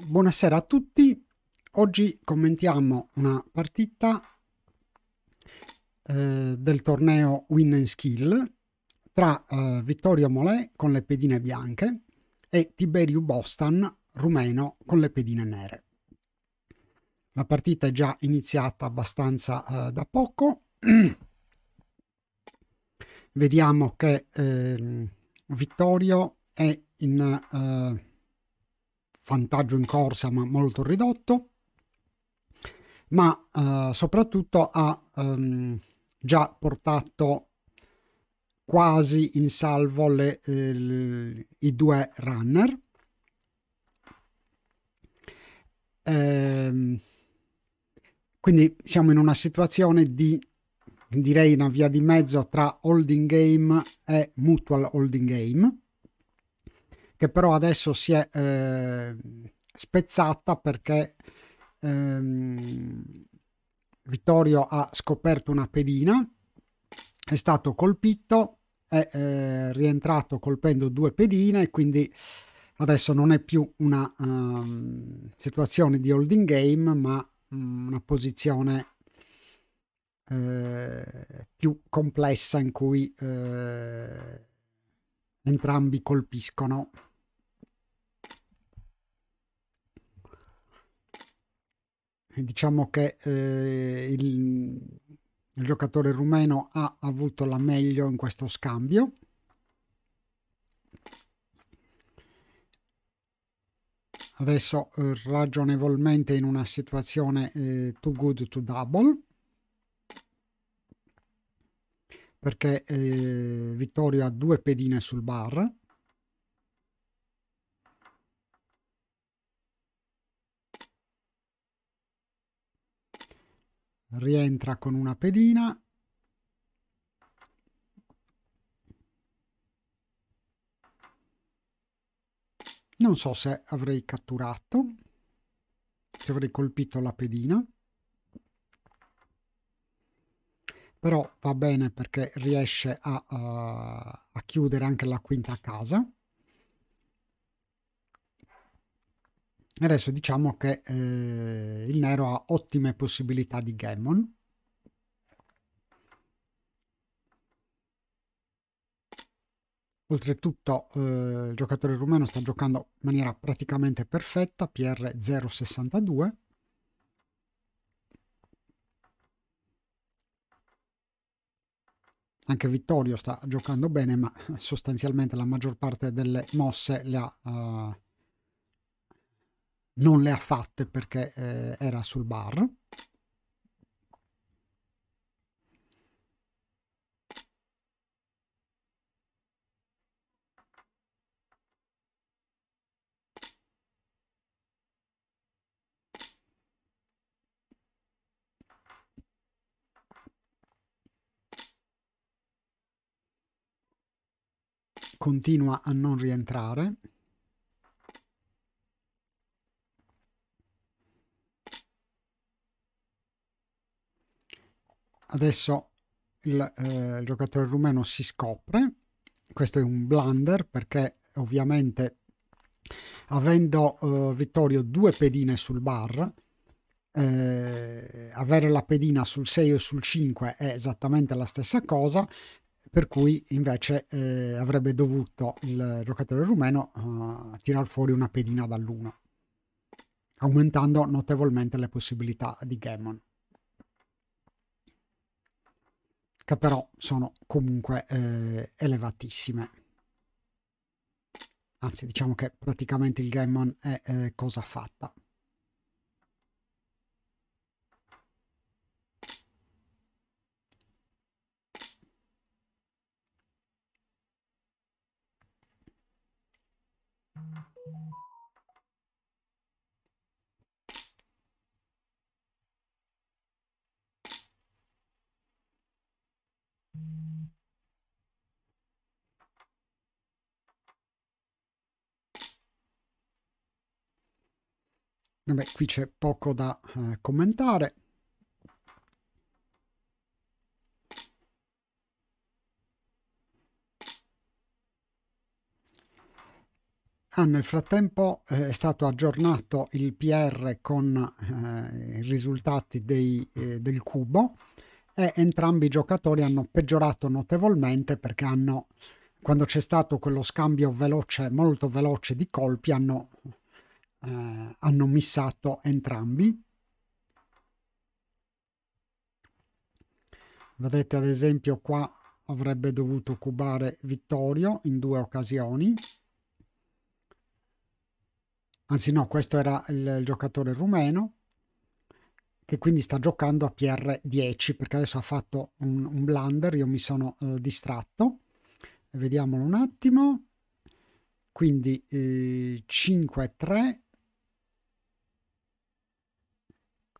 buonasera a tutti. Oggi commentiamo una partita eh, del torneo Win and Skill tra eh, Vittorio Molè con le pedine bianche e Tiberiu Bostan rumeno con le pedine nere. La partita è già iniziata abbastanza eh, da poco. Vediamo che ehm, Vittorio è in eh, vantaggio in corsa ma molto ridotto, ma eh, soprattutto ha ehm, già portato quasi in salvo le, eh, i due runner. Ehm, quindi siamo in una situazione di direi una via di mezzo tra holding game e mutual holding game che però adesso si è eh, spezzata perché ehm, Vittorio ha scoperto una pedina, è stato colpito, è eh, rientrato colpendo due pedine quindi adesso non è più una um, situazione di holding game ma um, una posizione eh, più complessa in cui eh, entrambi colpiscono diciamo che eh, il, il giocatore rumeno ha avuto la meglio in questo scambio. Adesso eh, ragionevolmente in una situazione eh, too good to double perché eh, Vittorio ha due pedine sul bar rientra con una pedina. Non so se avrei catturato se avrei colpito la pedina. Però va bene perché riesce a, a, a chiudere anche la quinta casa Adesso diciamo che eh, il nero ha ottime possibilità di gammon. Oltretutto eh, il giocatore rumeno sta giocando in maniera praticamente perfetta, PR 062. Anche Vittorio sta giocando bene, ma sostanzialmente la maggior parte delle mosse le ha uh, non le ha fatte perché eh, era sul bar. Continua a non rientrare. Adesso il, eh, il giocatore rumeno si scopre, questo è un blunder perché ovviamente avendo eh, Vittorio due pedine sul bar, eh, avere la pedina sul 6 o sul 5 è esattamente la stessa cosa, per cui invece eh, avrebbe dovuto il giocatore rumeno uh, tirar fuori una pedina dall'1, aumentando notevolmente le possibilità di gammon. Che però sono comunque eh, elevatissime. Anzi, diciamo che praticamente il Gammon è eh, cosa fatta. Vabbè, qui c'è poco da eh, commentare. Ah, nel frattempo eh, è stato aggiornato il PR con eh, i risultati dei, eh, del cubo e entrambi i giocatori hanno peggiorato notevolmente perché hanno, quando c'è stato quello scambio veloce, molto veloce di colpi, hanno, eh, hanno missato entrambi. Vedete ad esempio qua avrebbe dovuto cubare Vittorio in due occasioni anzi no, questo era il, il giocatore rumeno che quindi sta giocando a PR10 perché adesso ha fatto un, un blunder, io mi sono eh, distratto. Vediamolo un attimo. Quindi eh, 5-3.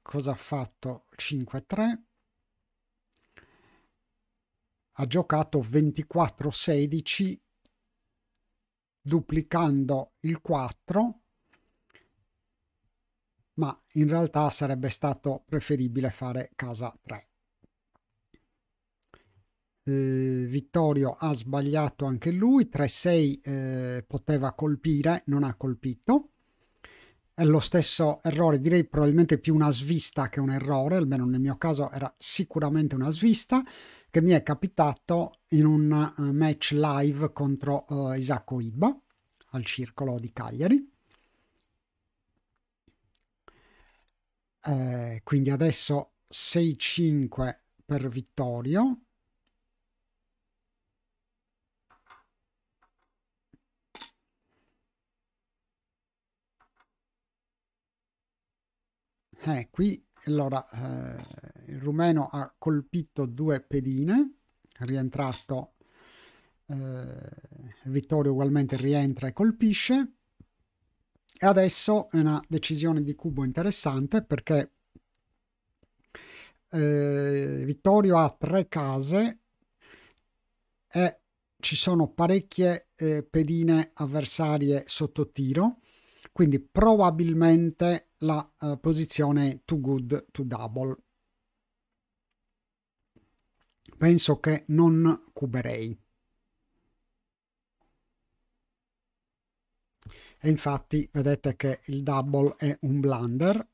Cosa ha fatto 5-3? Ha giocato 24-16 duplicando il 4 ma in realtà sarebbe stato preferibile fare casa 3. Eh, Vittorio ha sbagliato anche lui, 3-6 eh, poteva colpire, non ha colpito. È lo stesso errore, direi probabilmente più una svista che un errore, almeno nel mio caso era sicuramente una svista, che mi è capitato in un uh, match live contro uh, Isacco Iba al circolo di Cagliari. Eh, quindi adesso 6-5 per Vittorio. Eh, qui allora eh, il rumeno ha colpito due pedine rientrato eh, Vittorio ugualmente rientra e colpisce e adesso è una decisione di Cubo interessante perché eh, Vittorio ha tre case e ci sono parecchie eh, pedine avversarie sotto tiro, quindi probabilmente la eh, posizione too good to double. Penso che non cuberei. E infatti vedete che il double è un blunder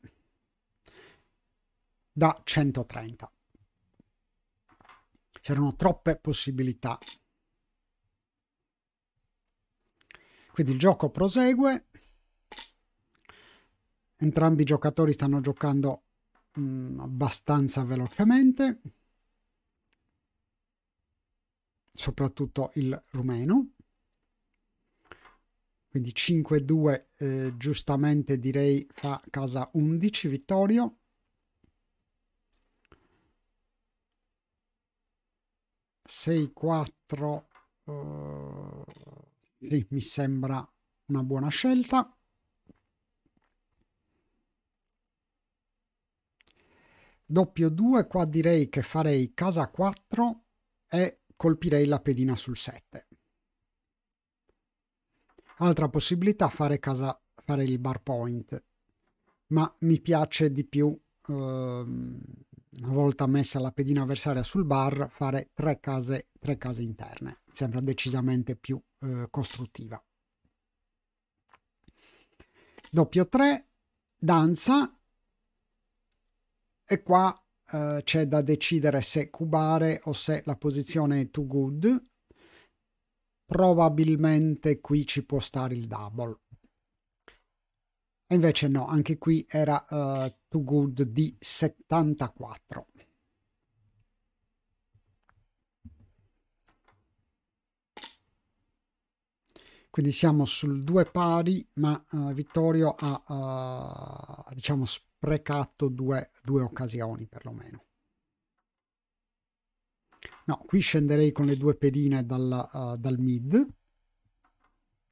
da 130 c'erano troppe possibilità. Quindi il gioco prosegue. Entrambi i giocatori stanno giocando mh, mm, abbastanza velocemente. Soprattutto il rumeno quindi 5-2 eh, giustamente direi fa casa 11 Vittorio. Sei quattro uh, sì, mi sembra una buona scelta. Doppio 2 qua direi che farei casa 4 e colpirei la pedina sul 7 Altra possibilità fare, casa, fare il bar point, ma mi piace di più, eh, una volta messa la pedina avversaria sul bar, fare tre case, tre case interne. Sembra decisamente più eh, costruttiva. Doppio 3, danza, e qua eh, c'è da decidere se cubare o se la posizione è too good probabilmente qui ci può stare il double. E invece no, anche qui era uh, Too Good di 74. Quindi siamo sul due pari, ma uh, Vittorio ha uh, diciamo sprecato due, due occasioni perlomeno. No, qui scenderei con le due pedine dal, uh, dal mid,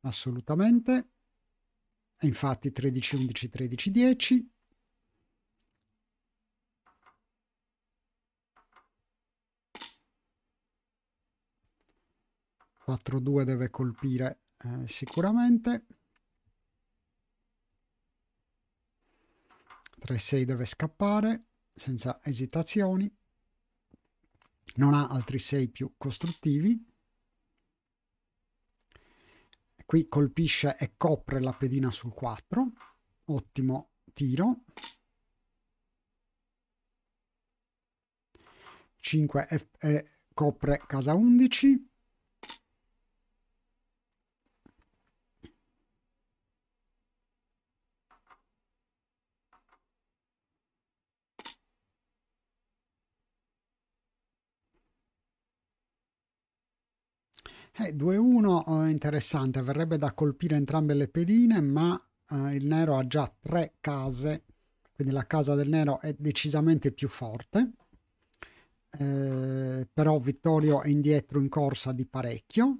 assolutamente. E infatti 13, 11, 13, 10. Quattro deve colpire eh, sicuramente. 3-6 deve scappare senza esitazioni non ha altri 6 più costruttivi. qui colpisce e copre la pedina sul 4 ottimo tiro. 5 e, e copre casa 11 Eh, 2-1 eh, interessante, verrebbe da colpire entrambe le pedine, ma eh, il nero ha già tre case, quindi la casa del nero è decisamente più forte. Eh, però Vittorio è indietro in corsa di parecchio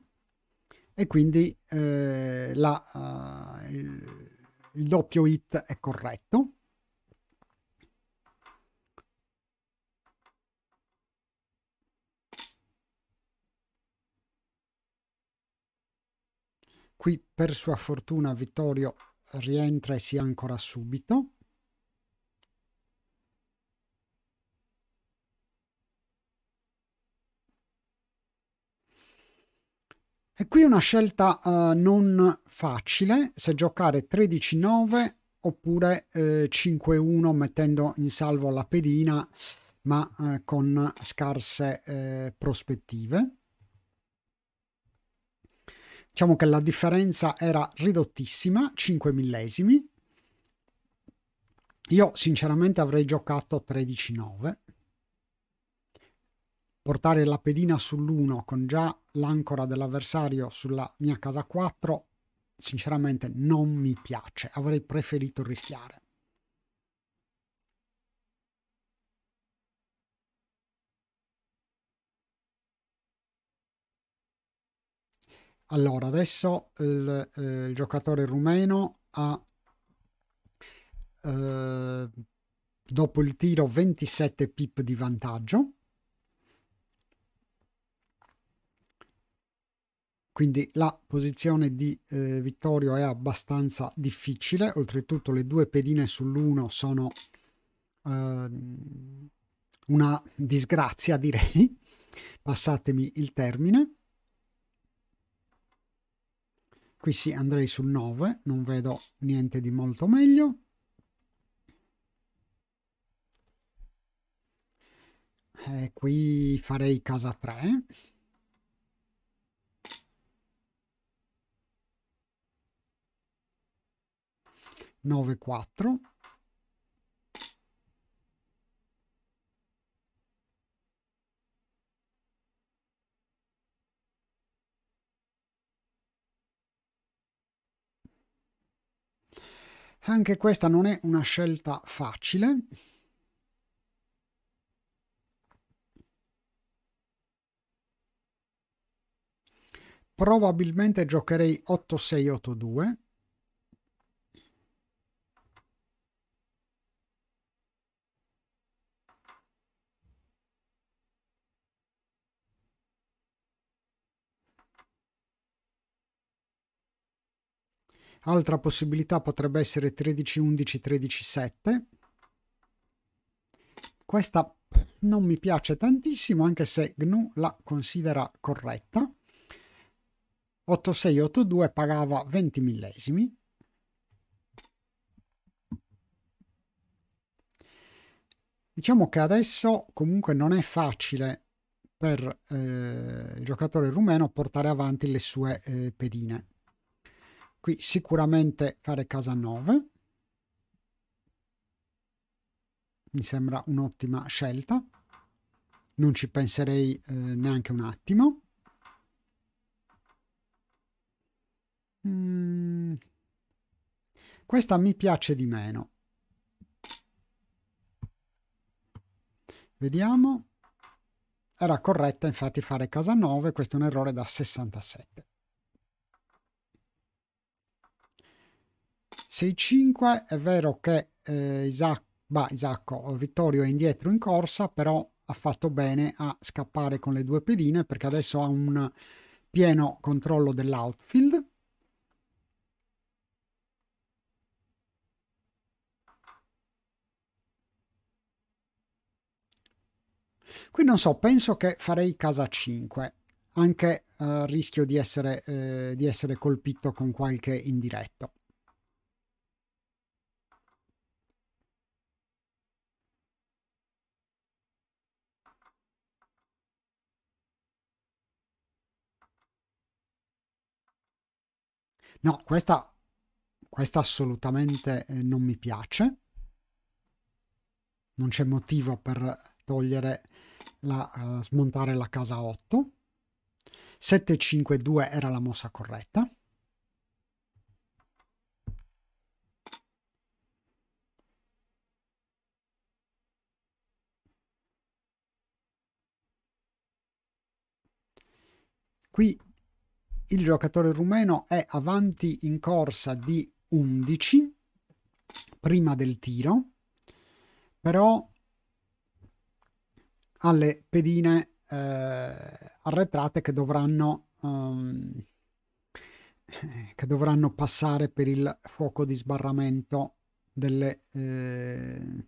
e quindi eh, la, uh, il, il doppio hit è corretto. Qui per sua fortuna Vittorio rientra e si ancora subito. E qui una scelta uh, non facile, se giocare 13-9 oppure eh, 5-1 mettendo in salvo la pedina ma eh, con scarse eh, prospettive. Diciamo che la differenza era ridottissima, 5 millesimi. Io sinceramente avrei giocato 13-9. Portare la pedina sull'1 con già l'ancora dell'avversario sulla mia casa 4, sinceramente non mi piace. Avrei preferito rischiare. Allora, adesso il, eh, il giocatore rumeno ha, eh, dopo il tiro, 27 pip di vantaggio. Quindi la posizione di eh, Vittorio è abbastanza difficile, oltretutto le due pedine sull'1 sono eh, una disgrazia direi, passatemi il termine. Qui sì, andrei sul 9, non vedo niente di molto meglio. Eh, qui farei casa 3. Nove quattro. Anche questa non è una scelta facile. Probabilmente giocherei 8-6-8-2. Altra possibilità potrebbe essere 13-11-13-7. Questa non mi piace tantissimo, anche se GNU la considera corretta. 8682 pagava 20 millesimi. Diciamo che adesso comunque non è facile per eh, il giocatore rumeno portare avanti le sue eh, pedine qui sicuramente fare casa 9 mi sembra un'ottima scelta. Non ci penserei eh, neanche un attimo. Mm. questa mi piace di meno. Vediamo. Era corretta infatti fare casa 9 questo è un errore da 67 6-5 è vero che eh, Isacco, bah, Isacco, Vittorio è indietro in corsa, però ha fatto bene a scappare con le due pedine perché adesso ha un pieno controllo dell'outfield. Qui non so, penso che farei casa 5, anche eh, rischio di essere, eh, di essere colpito con qualche indiretto. No, questa, questa assolutamente eh, non mi piace. Non c'è motivo per togliere la, uh, smontare la casa 8. 752 era la mossa corretta. Qui il giocatore rumeno è avanti in corsa di 11 prima del tiro, però ha le pedine eh, arretrate che dovranno, um, che dovranno passare per il fuoco di sbarramento delle, eh,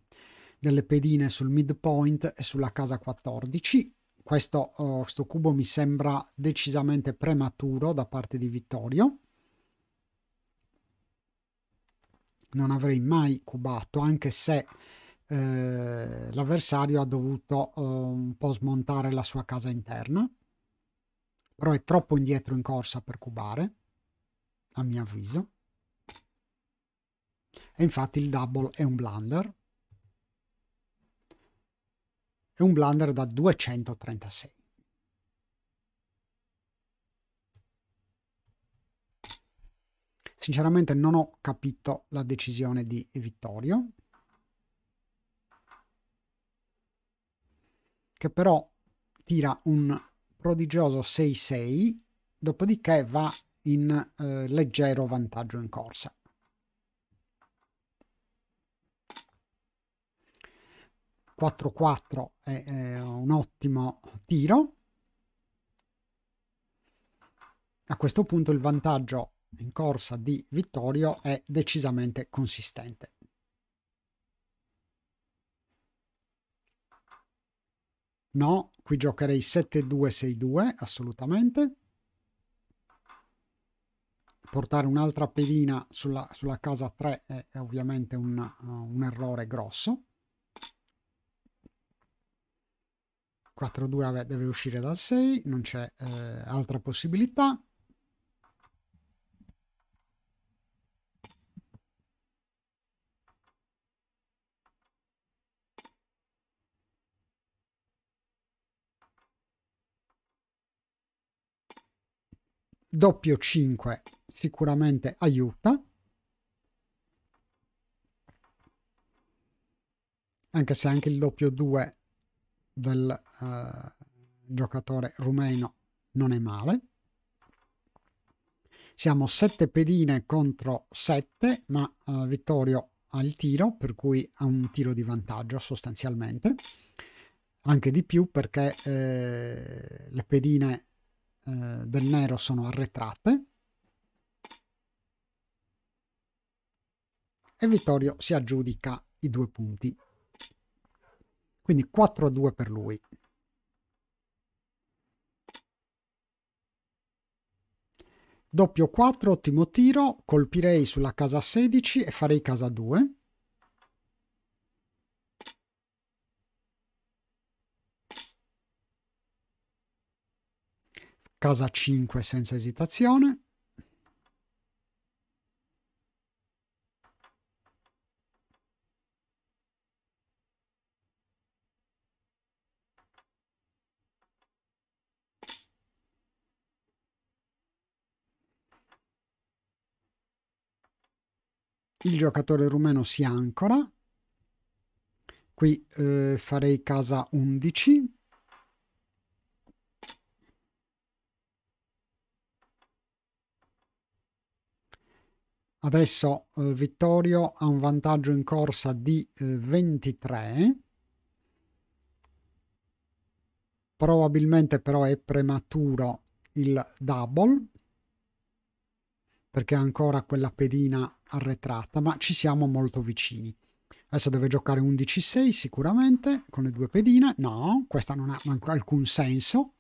delle pedine sul midpoint e sulla casa 14 questo, uh, questo cubo mi sembra decisamente prematuro da parte di Vittorio. Non avrei mai cubato, anche se eh, l'avversario ha dovuto uh, un po' smontare la sua casa interna. Però è troppo indietro in corsa per cubare, a mio avviso. E infatti il double è un blunder e un blunder da 236. Sinceramente non ho capito la decisione di Vittorio, che però tira un prodigioso 6-6, dopodiché va in eh, leggero vantaggio in corsa. 4-4 è, è un ottimo tiro. A questo punto il vantaggio in corsa di Vittorio è decisamente consistente. No, qui giocherei 7-2-6-2 assolutamente. Portare un'altra pedina sulla, sulla, casa 3 è, è ovviamente un, un errore grosso. 4-2 deve uscire dal 6, non c'è eh, altra possibilità. Doppio 5 sicuramente aiuta. Anche se anche il doppio 2 del uh, giocatore rumeno non è male. Siamo 7 pedine contro 7, ma uh, Vittorio ha il tiro, per cui ha un tiro di vantaggio sostanzialmente. Anche di più perché eh, le pedine eh, del nero sono arretrate. E Vittorio si aggiudica i due punti. Quindi 4 a 2 per lui. Doppio 4, ottimo tiro, colpirei sulla casa 16 e farei casa 2. Casa 5 senza esitazione. Il giocatore rumeno si ancora. Qui eh, farei casa 11 adesso eh, Vittorio ha un vantaggio in corsa di eh, 23 probabilmente però è prematuro il double perché ha ancora quella pedina arretrata, ma ci siamo molto vicini. Adesso deve giocare 11-6 sicuramente con le due pedine. No, questa non ha alcun senso.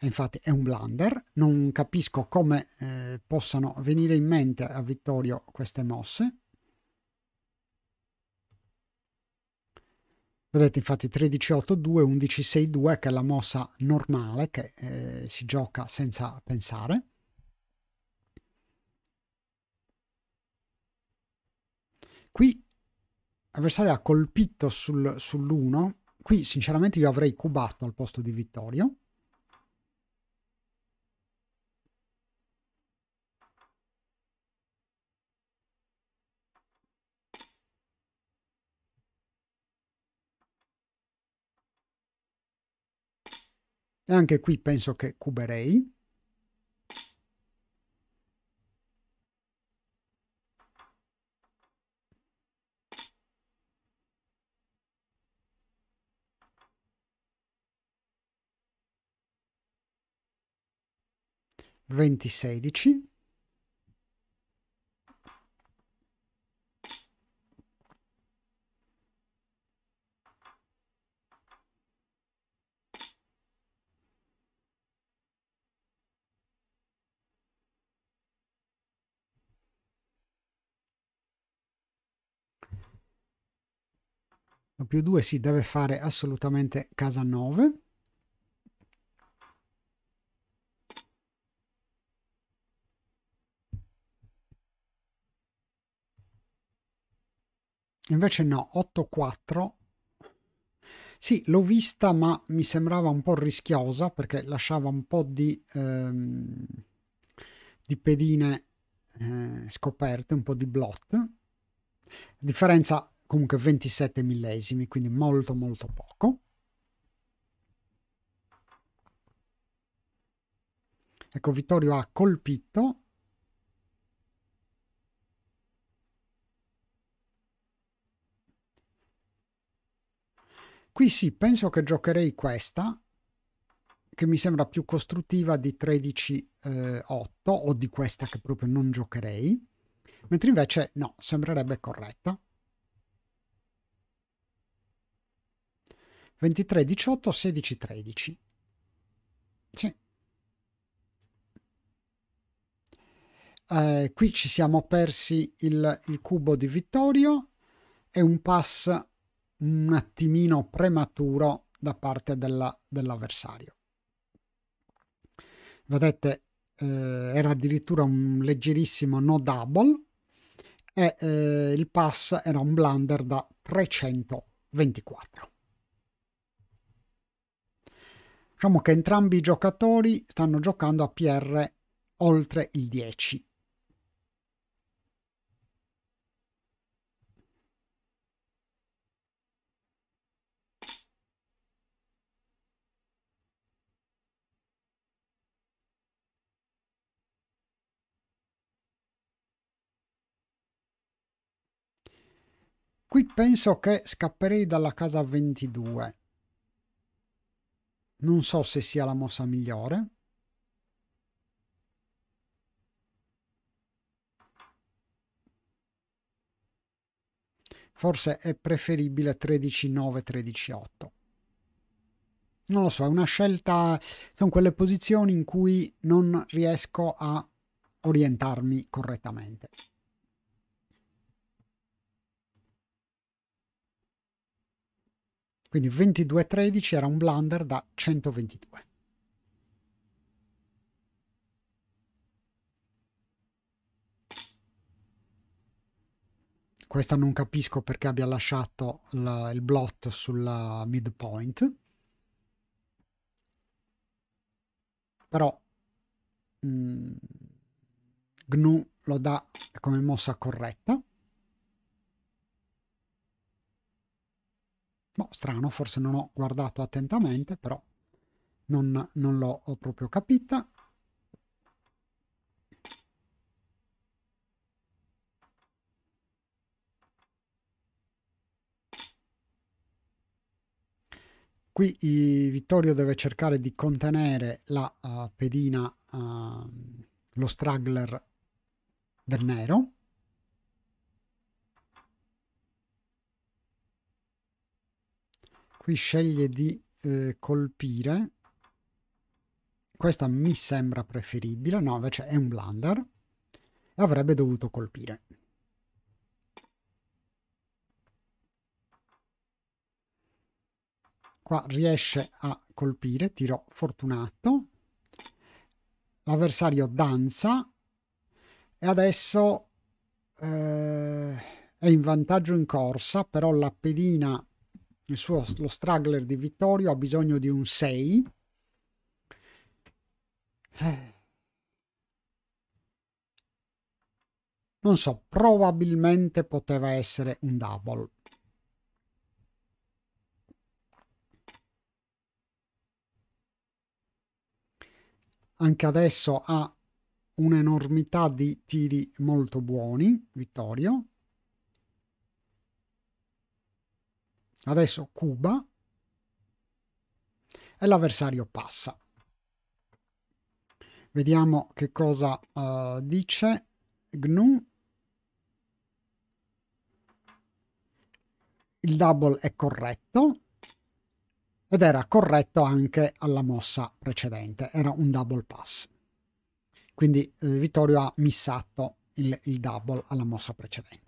infatti è un blunder, non capisco come eh, possano venire in mente a Vittorio queste mosse. Vedete infatti 13-8-2, 11-6-2 che è la mossa normale che eh, si gioca senza pensare. Qui l'avversario ha colpito sul, sull'1, qui sinceramente io avrei cubato al posto di Vittorio. E anche qui penso che cuberei. Venti sedici. La più 2 si deve fare assolutamente casa 9. Invece no, 8-4. Sì, l'ho vista ma mi sembrava un po' rischiosa perché lasciava un po' di, ehm, di pedine eh, scoperte, un po' di blot. Differenza comunque 27 millesimi, quindi molto molto poco. Ecco, Vittorio ha colpito. Qui sì, penso che giocherei questa, che mi sembra più costruttiva di 13-8 eh, o di questa che proprio non giocherei, mentre invece no, sembrerebbe corretta. 23, 18, 16, 13. Sì. Eh, qui ci siamo persi il, il cubo di Vittorio e un pass un attimino prematuro da parte della, dell'avversario. Vedete, eh, era addirittura un leggerissimo no double e eh, il pass era un blunder da 324. Diciamo che entrambi i giocatori stanno giocando a PR oltre il 10. Qui penso che scapperei dalla casa 22. Non so se sia la mossa migliore. Forse è preferibile 13-9-13-8. Non lo so, è una scelta, sono quelle posizioni in cui non riesco a orientarmi correttamente. Quindi 22-13 era un blunder da 122. Questa non capisco perché abbia lasciato la, il blot sulla midpoint. Però mh, mm, GNU lo dà come mossa corretta. Boh, strano, forse non ho guardato attentamente, però non, non l'ho proprio capita. Qui Vittorio deve cercare di contenere la uh, pedina, uh, lo straggler del nero. Qui sceglie di eh, colpire. Questa mi sembra preferibile, no invece è un blunder e avrebbe dovuto colpire. Qua riesce a colpire, tiro fortunato, l'avversario danza. E adesso eh, è in vantaggio in corsa, però la pedina, il suo, lo straggler di Vittorio ha bisogno di un 6 eh. Non so, probabilmente poteva essere un double. Anche adesso ha un'enormità di tiri molto buoni, Vittorio. Adesso Cuba e l'avversario passa. Vediamo che cosa uh, dice GNU. Il double è corretto ed era corretto anche alla mossa precedente, era un double pass. Quindi eh, Vittorio ha missato il, il double alla mossa precedente.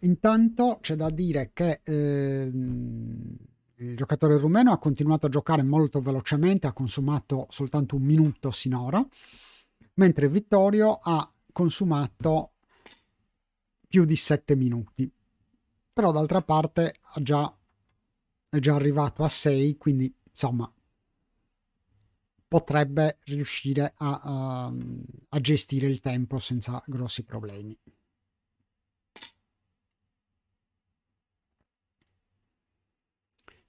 Intanto c'è da dire che eh, il giocatore rumeno ha continuato a giocare molto velocemente, ha consumato soltanto un minuto sinora, mentre Vittorio ha consumato più di 7 minuti. Però d'altra parte già, è già arrivato a 6, quindi insomma potrebbe riuscire a, a, a gestire il tempo senza grossi problemi.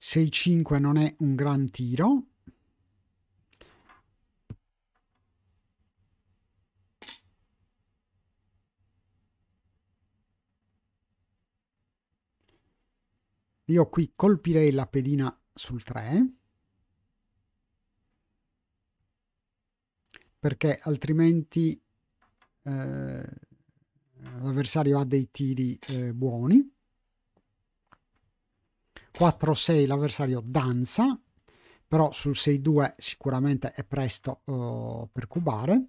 6-5 non è un gran tiro. Io qui colpirei la pedina sul 3 perché altrimenti eh, l'avversario ha dei tiri eh, buoni 4-6 l'avversario danza, però sul 6-2 sicuramente è presto uh, per cubare.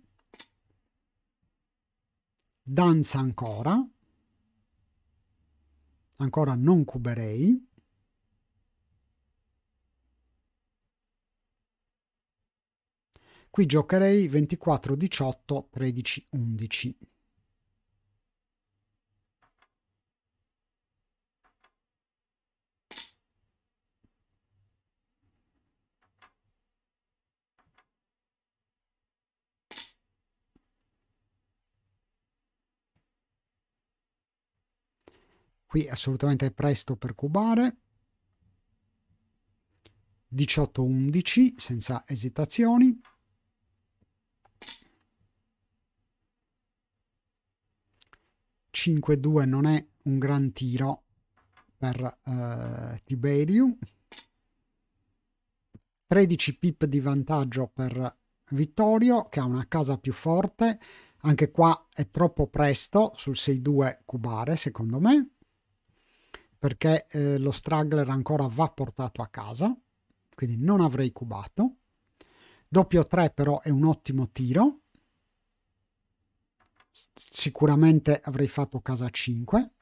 Danza ancora. Ancora non cuberei. Qui giocherei 24, 18, 13, 11. Qui assolutamente è presto per cubare. 18-11 senza esitazioni. (5-2) non è un gran tiro per uh, Tiberiu. 13 pip di vantaggio per Vittorio che ha una casa più forte. Anche qua è troppo presto sul 6-2 cubare secondo me perché eh, lo straggler ancora va portato a casa, quindi non avrei cubato. Doppio 3 però è un ottimo tiro. Sicuramente avrei fatto casa 5.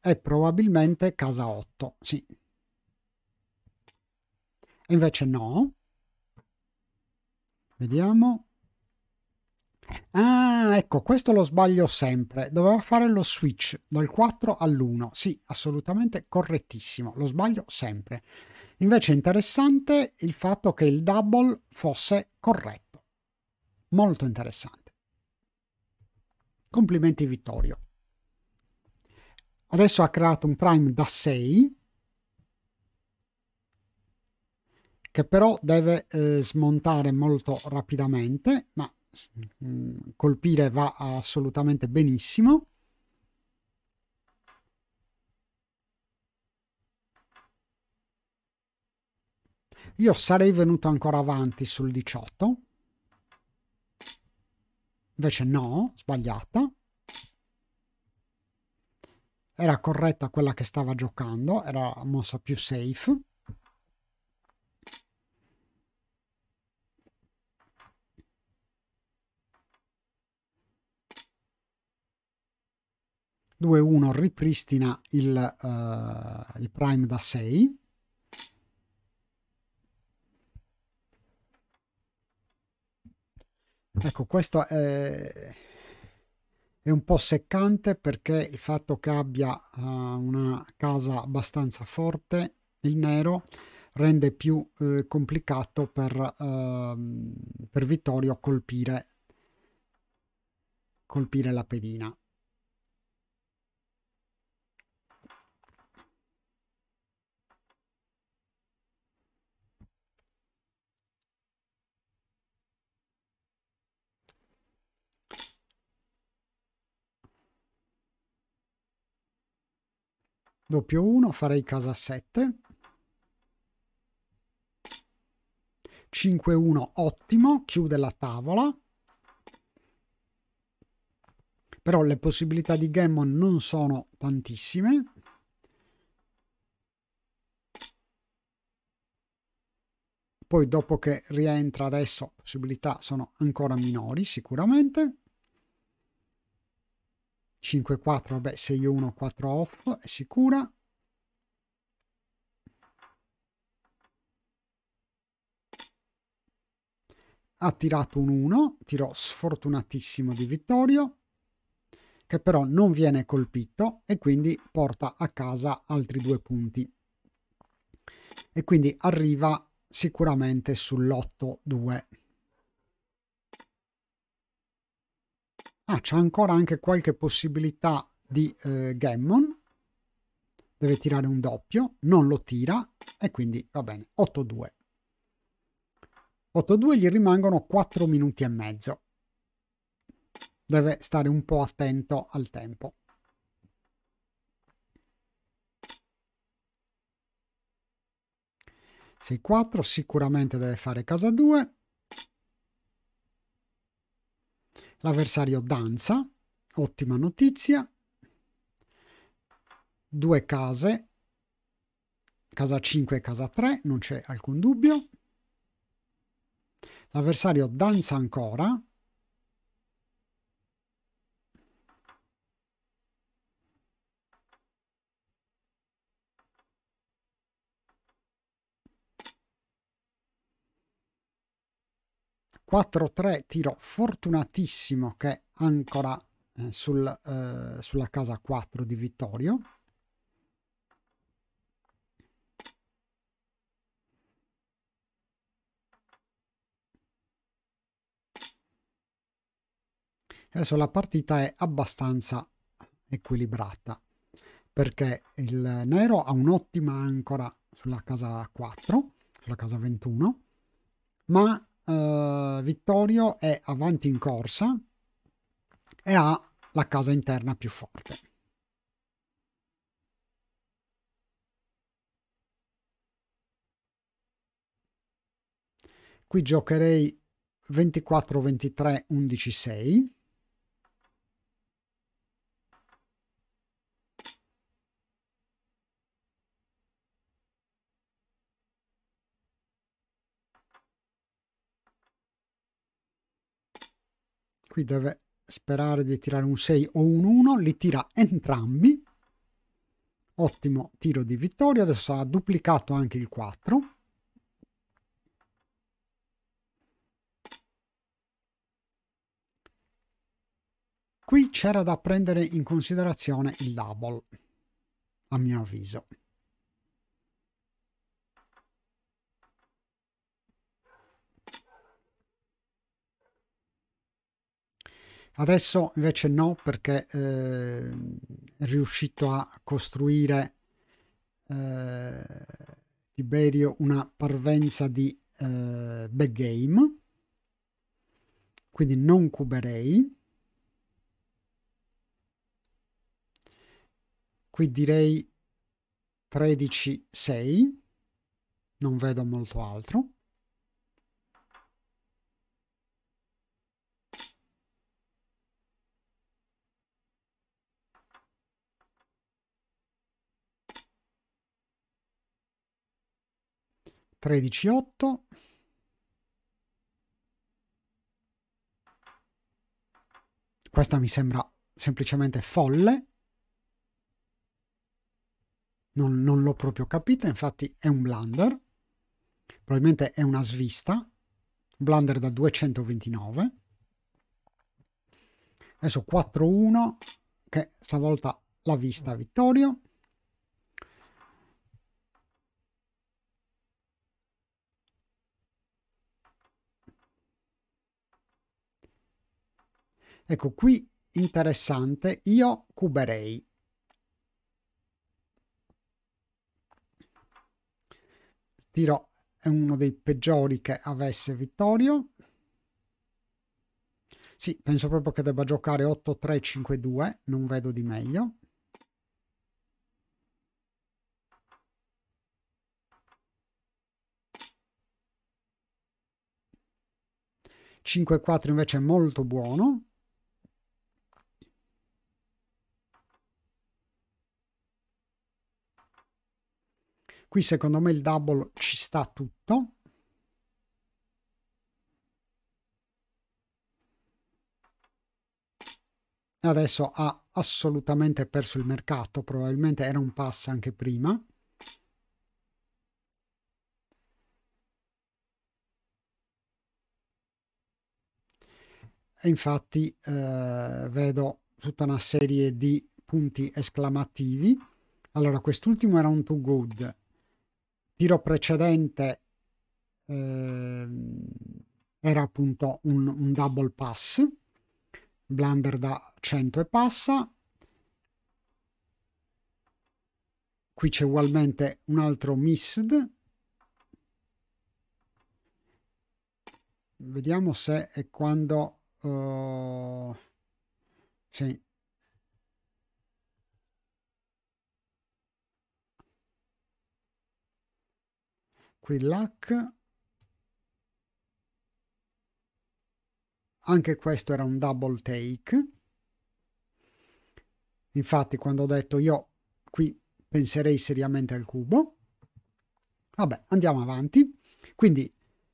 E probabilmente casa 8, sì. E invece no. Vediamo. Ah, ecco, questo lo sbaglio sempre. Doveva fare lo switch dal 4 all'1. Sì, assolutamente correttissimo. Lo sbaglio sempre. Invece è interessante il fatto che il double fosse corretto. Molto interessante. Complimenti Vittorio. Adesso ha creato un prime da 6 che però deve eh, smontare molto rapidamente, ma colpire va assolutamente benissimo. Io sarei venuto ancora avanti sul 18. Invece no, sbagliata. era corretta quella che stava giocando, era mossa più safe. Due uno ripristina il, uh, il prime da 6 Ecco, questo è, è, un po' seccante perché il fatto che abbia uh, una casa abbastanza forte, il nero, rende più uh, complicato per, uh, per Vittorio colpire, colpire la pedina. Doppio 1 farei casa 7 5 1 ottimo chiude la tavola. Però le possibilità di gammon non sono tantissime. Poi dopo che rientra adesso possibilità sono ancora minori sicuramente 5-4, vabbè 6-1, 4 off, è sicura. Ha tirato un 1, tiro sfortunatissimo di Vittorio, che però non viene colpito e quindi porta a casa altri due punti. E quindi arriva sicuramente sull'8-2. Ah, c'è ancora anche qualche possibilità di eh, Gammon. Deve tirare un doppio, non lo tira e quindi va bene, 8-2. 8-2 gli rimangono 4 minuti e mezzo. Deve stare un po' attento al tempo. Sei 4 sicuramente deve fare casa 2 L'avversario danza, ottima notizia. Due case, casa 5 e casa 3, non c'è alcun dubbio. L'avversario danza ancora. Quattro tre tiro fortunatissimo che ancora eh, sul, eh, sulla casa 4 di Vittorio. Adesso la partita è abbastanza equilibrata perché il nero ha un'ottima ancora sulla casa 4, sulla casa 21, ma uh, Vittorio è avanti in corsa e ha la casa interna più forte. Qui giocherei 24, 23, 11, 6. Qui deve sperare di tirare un 6 o un 1 li tira entrambi. Ottimo tiro di vittoria adesso ha duplicato anche il 4 qui c'era da prendere in considerazione il double a mio avviso Adesso invece no perché eh, è riuscito a costruire eh, Tiberio una parvenza di eh, backgame, quindi non cuberei. Qui direi 13-6, non vedo molto altro. 13-8. Questa mi sembra semplicemente folle. Non, non l'ho proprio capita, infatti è un blunder. Probabilmente è una svista. Blunder da 229. Adesso 4-1, che stavolta l'ha vista Vittorio. Ecco qui interessante, io cuberei. Tiro è uno dei peggiori che avesse Vittorio. Sì, penso proprio che debba giocare 8-3-5-2, non vedo di meglio. Cinque quattro invece è molto buono. Qui secondo me il double ci sta tutto. Adesso ha assolutamente perso il mercato, probabilmente era un pass anche prima. E infatti eh, vedo tutta una serie di punti esclamativi. Allora, quest'ultimo era un too good, tiro precedente eh, era appunto un, un double pass, blunder da 100 e passa. Qui c'è ugualmente un altro missed. Vediamo se è quando... Uh, sì, qui luck anche questo era un double take. Infatti quando ho detto io qui penserei seriamente al cubo. Vabbè andiamo avanti. Quindi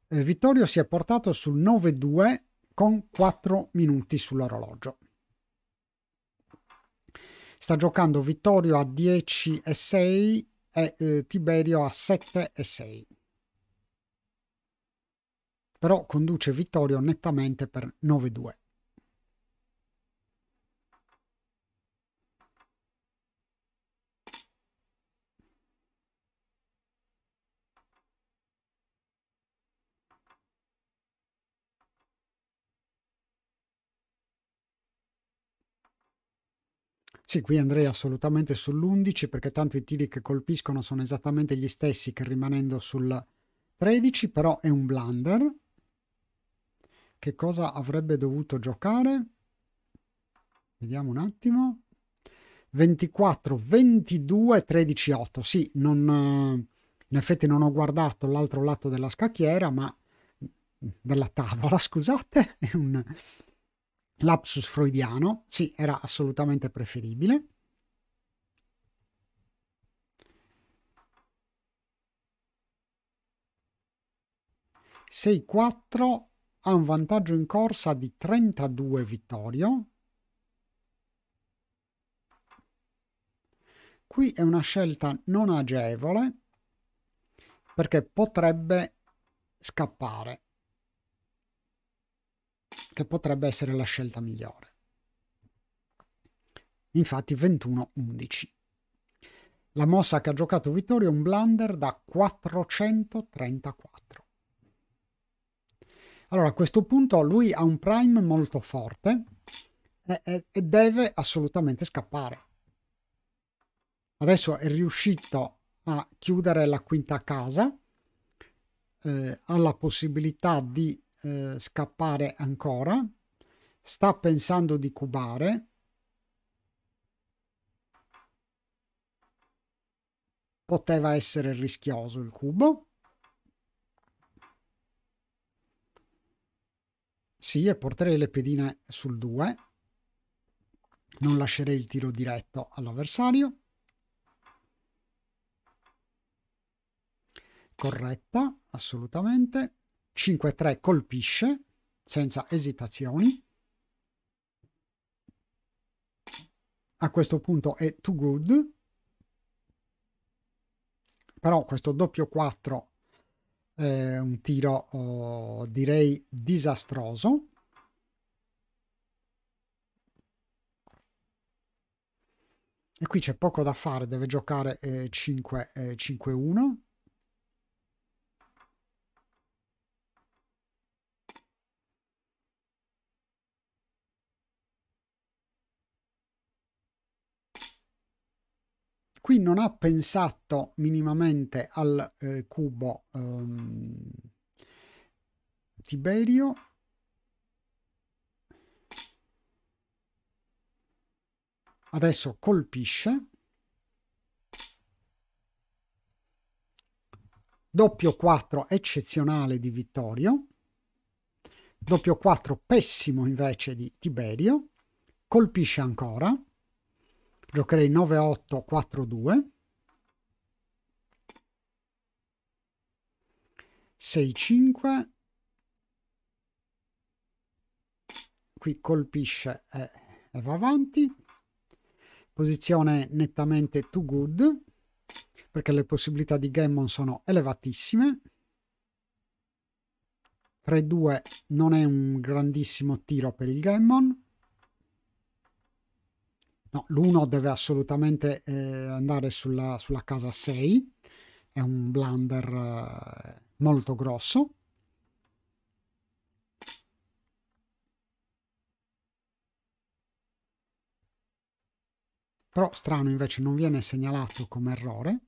eh, Vittorio si è portato sul 9-2 con 4 minuti sull'orologio. Sta giocando Vittorio a 10 e 6 e eh, Tiberio a 7 e 6 però conduce Vittorio nettamente per 9-2. Sì, qui andrei assolutamente sull'11 perché tanto i tiri che colpiscono sono esattamente gli stessi che rimanendo sul 13, però è un blunder che cosa avrebbe dovuto giocare? Vediamo un attimo. 24, 22, 13, 8. Sì, non, in effetti non ho guardato l'altro lato della scacchiera, ma della tavola, scusate, è un lapsus freudiano. Sì, era assolutamente preferibile. Sei, quattro, ha un vantaggio in corsa di 32 vittorie. Qui è una scelta non agevole perché potrebbe scappare, che potrebbe essere la scelta migliore. Infatti 21-11. La mossa che ha giocato Vittorio è un blunder da 434. Allora, a questo punto lui ha un prime molto forte e, e deve assolutamente scappare. Adesso è riuscito a chiudere la quinta casa, eh, ha la possibilità di eh, scappare ancora, sta pensando di cubare, poteva essere rischioso il cubo, Sì, e porterei le pedine sul 2. Non lascerei il tiro diretto all'avversario. corretta, assolutamente. 5-3 colpisce, senza esitazioni. A questo punto è too good. Però questo doppio 4 è un tiro, oh, direi, disastroso. E qui c'è poco da fare, deve giocare eh, 5, eh, 5-1. Qui non ha pensato minimamente al eh, cubo um, Tiberio. Adesso colpisce. Doppio 4 eccezionale di Vittorio. Doppio 4 pessimo invece di Tiberio. Colpisce ancora giocherei 9 8 4 2 6 5 qui colpisce e, e va avanti. Posizione nettamente too good perché le possibilità di Gammon sono elevatissime. 3-2 non è un grandissimo tiro per il Gammon no, l'1 deve assolutamente eh, andare sulla, sulla, casa 6 è un blunder eh, molto grosso però strano invece non viene segnalato come errore.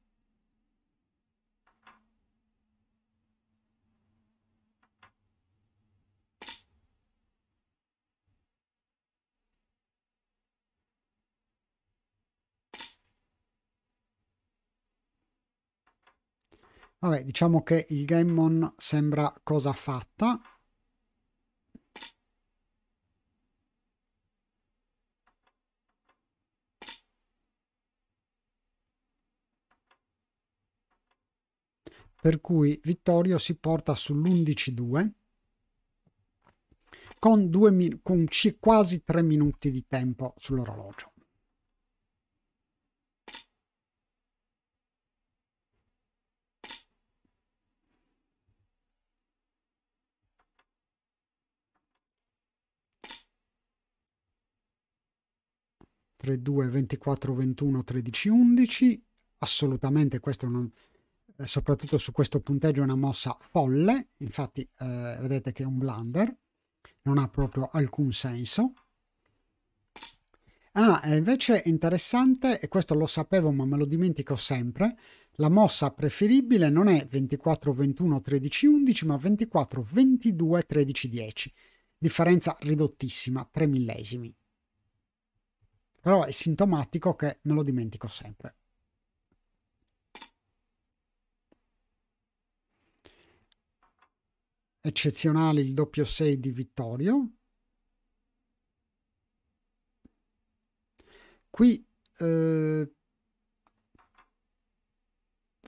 Vabbè, diciamo che il Gammon sembra cosa fatta, per cui Vittorio si porta sull'11-2 con, con quasi 3 minuti di tempo sull'orologio. Tre, due, 24, 21, 13, 11 assolutamente questo non, eh, soprattutto su questo punteggio è una mossa folle. Infatti eh, vedete che è un blunder. Non ha proprio alcun senso. Ah invece interessante e questo lo sapevo ma me lo dimentico sempre. La mossa preferibile non è 24 21 13 11 ma 24 22 13 10 differenza ridottissima 3 millesimi però è sintomatico che me lo dimentico sempre eccezionale il doppio 6 di Vittorio. Qui eh,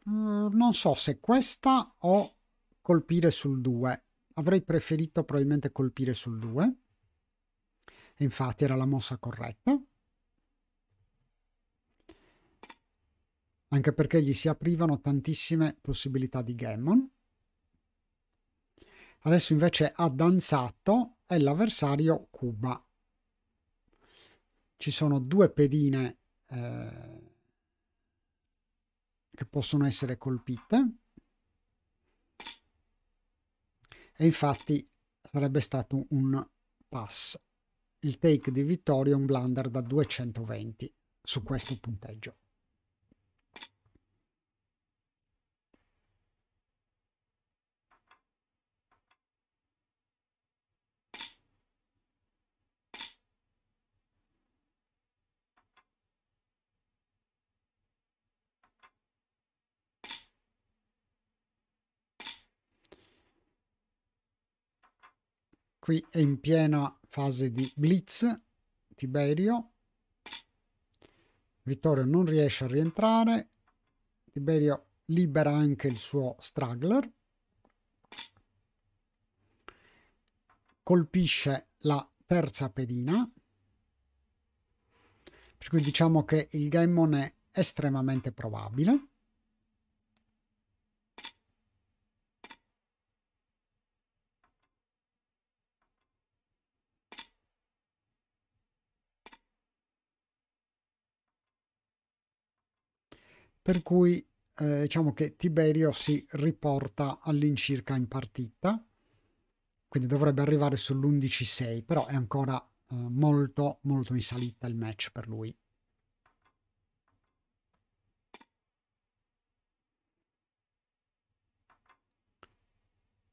non so se questa o colpire sul 2. Avrei preferito probabilmente colpire sul 2. Infatti era la mossa corretta. Anche perché gli si aprivano tantissime possibilità di gammon. Adesso invece ha danzato e l'avversario cuba. Ci sono due pedine eh, che possono essere colpite e infatti sarebbe stato un pass. Il take di vittoria è un blunder da 220 su questo punteggio. Qui è in piena fase di blitz Tiberio. Vittorio non riesce a rientrare. Tiberio libera anche il suo struggler, colpisce la terza pedina, per cui diciamo che il Gammon è estremamente probabile. Per cui eh, diciamo che Tiberio si riporta all'incirca in partita, quindi dovrebbe arrivare sull'11-6, però è ancora eh, molto molto in salita il match per lui.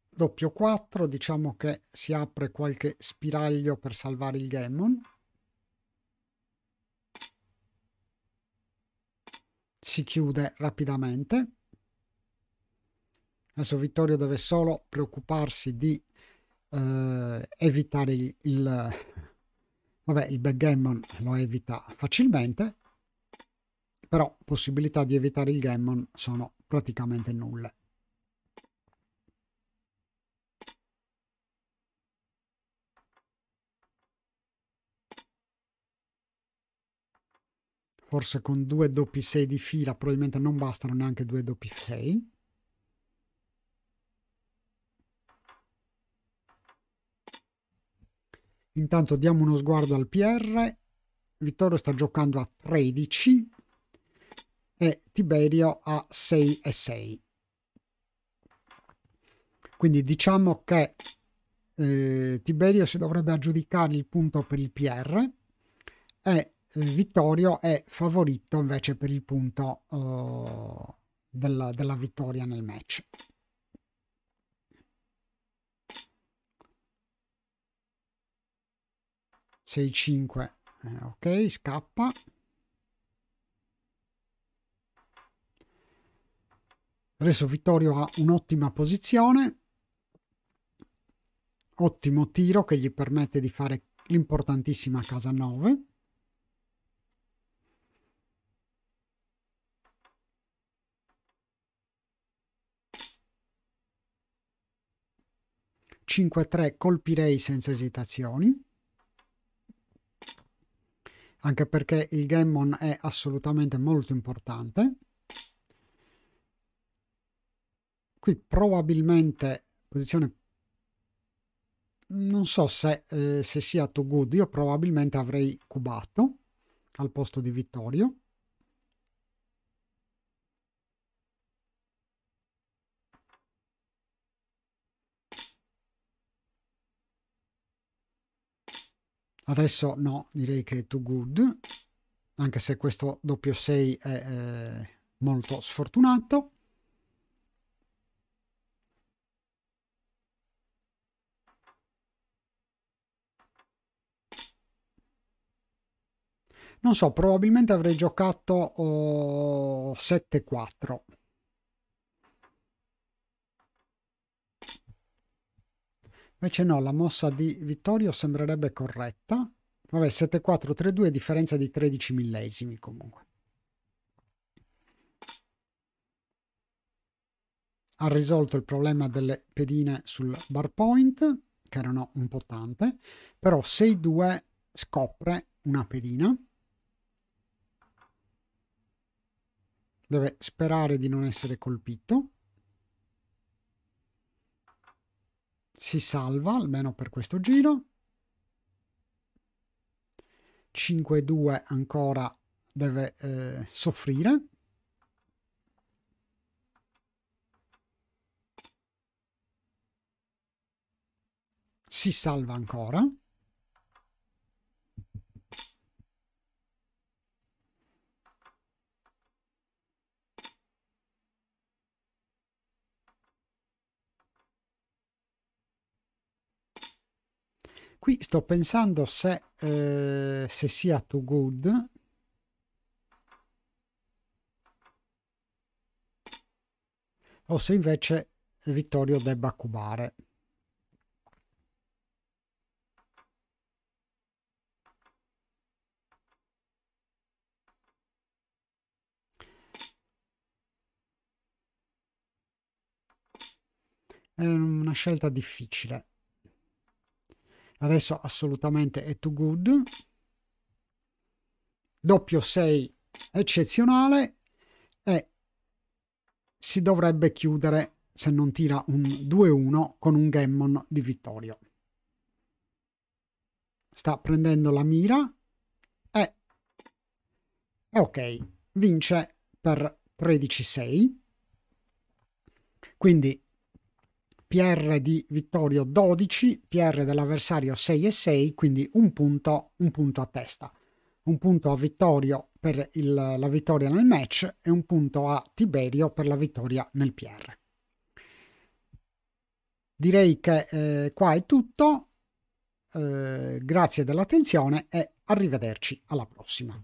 Doppio 4, diciamo che si apre qualche spiraglio per salvare il Gammon. Si chiude rapidamente. Adesso Vittorio deve solo preoccuparsi di eh, evitare il, il, vabbè, il backgammon lo evita facilmente, però possibilità di evitare il gammon sono praticamente nulle. Forse con due doppi 6 di fila probabilmente non bastano neanche due doppi 6 intanto diamo uno sguardo al PR Vittorio sta giocando a 13 e Tiberio a 6 e 6 quindi diciamo che eh, Tiberio si dovrebbe aggiudicare il punto per il PR e Vittorio è favorito invece per il punto uh, della, della vittoria nel match. Sei 5 eh, ok scappa. Adesso Vittorio ha un'ottima posizione. Ottimo tiro che gli permette di fare l'importantissima casa 9 5-3 colpirei senza esitazioni, anche perché il gammon è assolutamente molto importante. Qui probabilmente posizione non so se, eh, se sia too good, io probabilmente avrei cubato al posto di Vittorio. Adesso no, direi che è too good, anche se questo doppio 6 è eh, molto sfortunato. Non so, probabilmente avrei giocato oh, 7-4. Invece no, la mossa di Vittorio sembrerebbe corretta. Vabbè, 7-4-3-2, differenza di 13 millesimi comunque. Ha risolto il problema delle pedine sul bar point, che erano un po' tante, però 6-2 scopre una pedina. Deve sperare di non essere colpito. Si salva almeno per questo giro. 5-2 ancora deve eh, soffrire. Si salva ancora Qui sto pensando se, eh, se sia too good. O se invece Vittorio debba cubare. è una scelta difficile. Adesso assolutamente è too good. Doppio 6 eccezionale e si dovrebbe chiudere se non tira un 2-1 con un Gammon di Vittorio. Sta prendendo la mira e, ok, vince per 13-6. Quindi PR di Vittorio 12, PR dell'avversario 6 e 6, quindi un punto, un punto a testa. Un punto a Vittorio per il, la vittoria nel match e un punto a Tiberio per la vittoria nel PR. Direi che eh, qua è tutto. Eh, grazie dell'attenzione e arrivederci alla prossima.